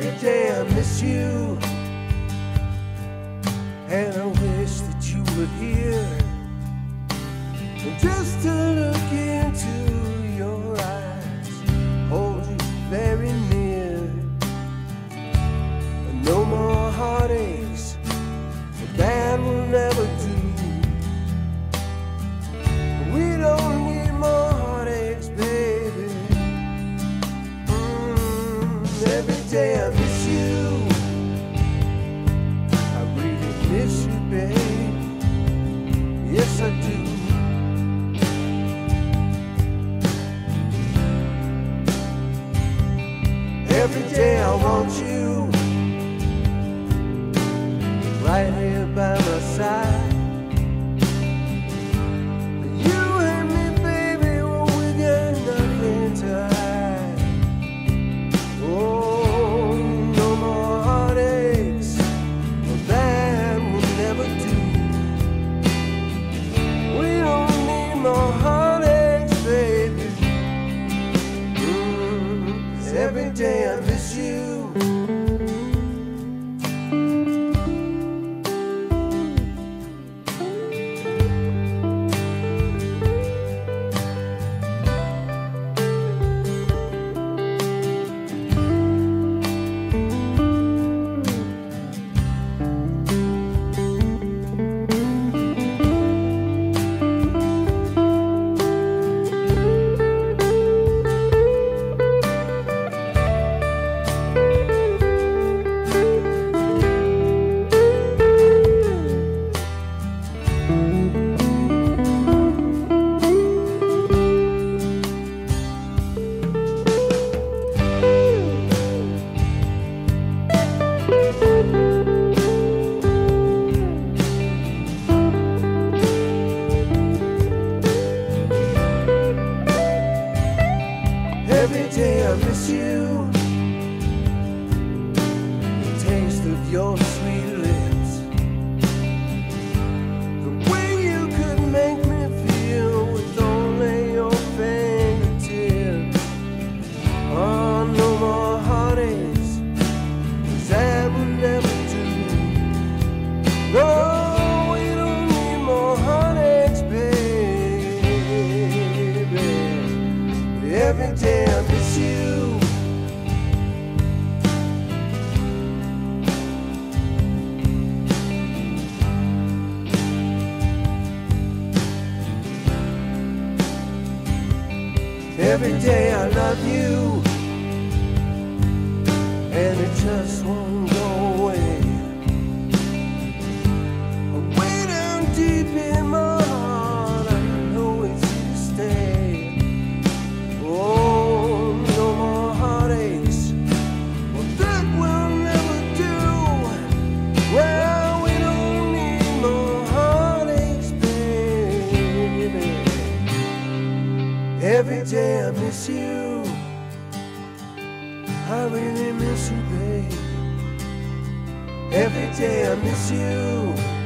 Every day I miss you. And I wish that you were here. And Just to look into your eyes, hold you very near. More heartaches, right here by my side. You and me, baby, we got nothing to hide. Oh, no more heartaches. That will never do. We don't need more heartaches, baby. Mm, every day I miss you. Every day I miss you. The taste of your Every day I miss you. Every day I love you, and it just won't I really miss you, babe. Every day I miss you.